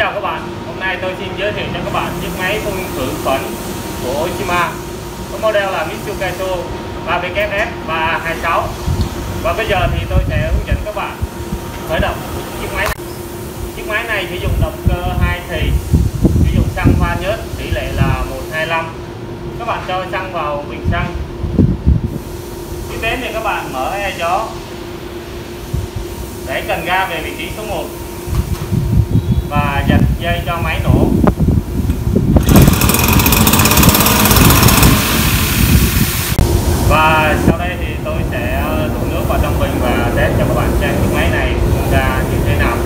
chào các bạn. Hôm nay tôi xin giới thiệu cho các bạn chiếc máy phun khử khuẩn của Oshima. Có model là Mitsubishi 3WF 326 và bây giờ thì tôi sẽ hướng dẫn các bạn khởi động chiếc máy này. chiếc máy này sử dụng động cơ 2 thì, sử dụng xăng hoa nhớt, tỷ lệ là 125 các bạn cho xăng vào bình xăng. Tiếp đến thì các bạn mở e gió. Để cần ga về vị trí số 1 và giật dây cho máy nổ và sau đây thì tôi sẽ đổ nước vào trong bình và test cho các bạn xem chiếc máy này ra như thế nào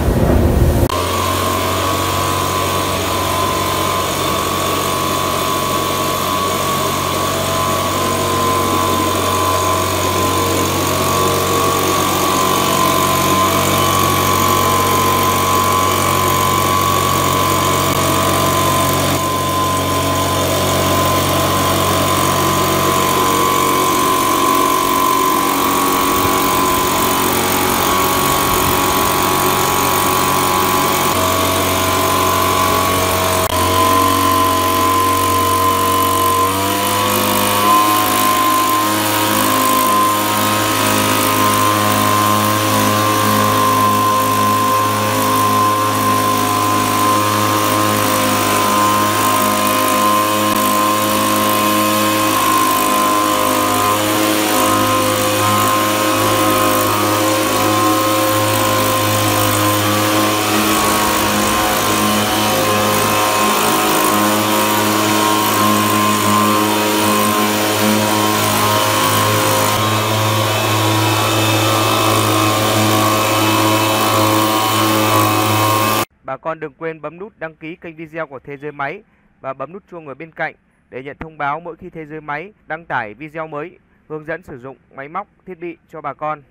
Bà con đừng quên bấm nút đăng ký kênh video của Thế giới máy và bấm nút chuông ở bên cạnh để nhận thông báo mỗi khi Thế giới máy đăng tải video mới hướng dẫn sử dụng máy móc, thiết bị cho bà con.